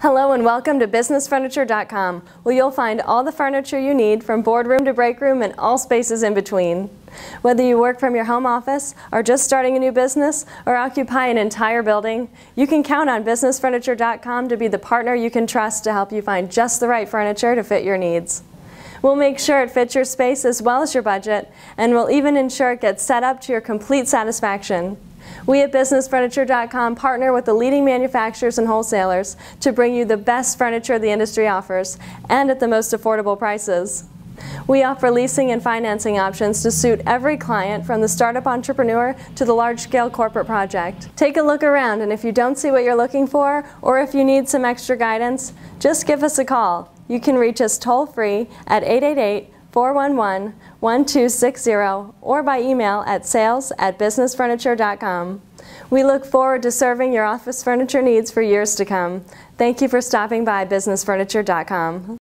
Hello and welcome to BusinessFurniture.com, where you'll find all the furniture you need from boardroom to break room and all spaces in between. Whether you work from your home office, are just starting a new business, or occupy an entire building, you can count on BusinessFurniture.com to be the partner you can trust to help you find just the right furniture to fit your needs. We'll make sure it fits your space as well as your budget, and we'll even ensure it gets set up to your complete satisfaction. We at BusinessFurniture.com partner with the leading manufacturers and wholesalers to bring you the best furniture the industry offers and at the most affordable prices. We offer leasing and financing options to suit every client from the startup entrepreneur to the large-scale corporate project. Take a look around and if you don't see what you're looking for or if you need some extra guidance, just give us a call. You can reach us toll-free at 888 411 1260 or by email at sales at businessfurniture.com. We look forward to serving your office furniture needs for years to come. Thank you for stopping by businessfurniture.com.